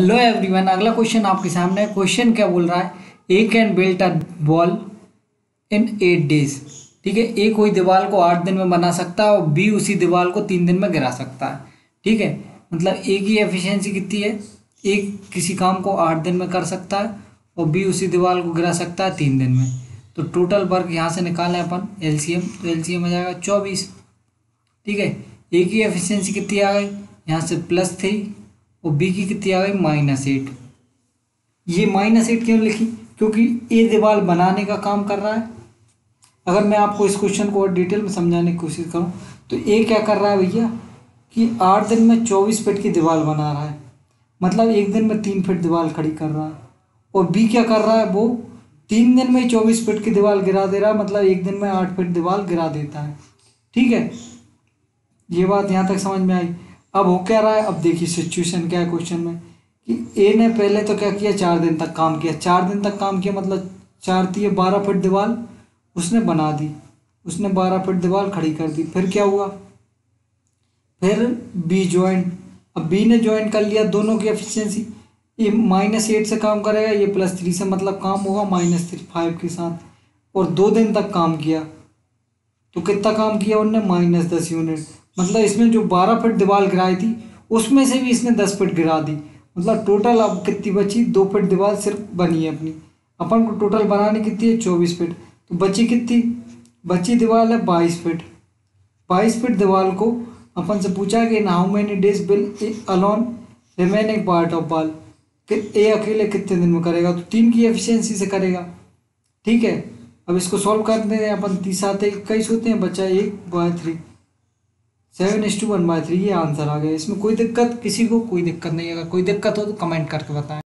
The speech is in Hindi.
हेलो एवरीवन अगला क्वेश्चन आपके सामने है। क्वेश्चन क्या बोल रहा है? A can built a ball in eight days ठीक है? ए कोई दीवार को आठ दिन में बना सकता है और बी उसी दीवार को तीन दिन में गिरा सकता है। ठीक है? मतलब ए की एफिशिएंसी कितनी है? ए किसी काम को आठ दिन में कर सकता है और बी उसी दीवार को गिरा सकता है तीन दिन में। तो टोटल वर्क यहाँ से निकालें अपन। एलसीएम तो एलसीएम आ जाएगा चौबीस। ठीक है? ए की एफिशिएंसी कितनी आ गई? यहाँ से प्लस थ्री और बी की कितनी आ गई? माइनस एट ये माइनस एट क्यों लिखी? क्योंकि ए दीवार बनाने का काम कर रहा है। अगर मैं आपको इस क्वेश्चन को और डिटेल में समझाने की कोशिश करूँ तो ए क्या कर रहा है भैया? कि आठ दिन में चौबीस फीट की दीवार बना रहा है। मतलब एक दिन में तीन फीट दीवार खड़ी कर रहा है। और बी क्या कर रहा है? वो तीन दिन में चौबीस फीट की दीवार गिरा दे रहा है। मतलब एक दिन में आठ फीट दीवार गिरा देता है। ठीक है? ये बात यहाँ तक समझ में आई। अब हो क्या रहा है, अब देखिए सिचुएशन क्या है क्वेश्चन में, कि ए ने पहले तो क्या किया? चार दिन तक काम किया। चार दिन तक काम किया मतलब चार थी बारह फीट दीवार, उसने बना दी। उसने बारह फीट दीवार खड़ी कर दी। फिर क्या हुआ? फिर बी ज्वाइंट अब बी ने ज्वाइन कर लिया दोनों की एफिशिएंसी ये माइनस एट से काम करेगा, ये प्लस थ्री से मतलब काम होगा माइनस थ्री फाइव के साथ। और दो दिन तक काम किया। तो कितना काम किया उनने? माइनस दस यूनिट मतलब इसमें जो बारह फिट दीवार गिराई थी, उसमें से भी इसने दस फिट गिरा दी। मतलब टोटल अब कितनी बची? दो फिट दीवार सिर्फ़ बनी है अपनी। अपन को टोटल बनाने कितनी है? चौबीस फिट। तो बची कितनी? बची दीवार है बाईस फिट। बाईस फिट दीवार को अपन से पूछा कि how many days will alone remaining part of ball कि ए अकेले कितने दिन में करेगा? तो तीन की एफिशिएंसी से करेगा। ठीक है? अब इसको सॉल्व करते हैं अपन। तीस आते इक्कीस होते हैं बच्चा एक, by three seven is two one by three, ये आंसर आ गया। इसमें कोई दिक्कत, किसी को कोई दिक्कत नहीं अगर कोई दिक्कत हो तो कमेंट करके बताएँ।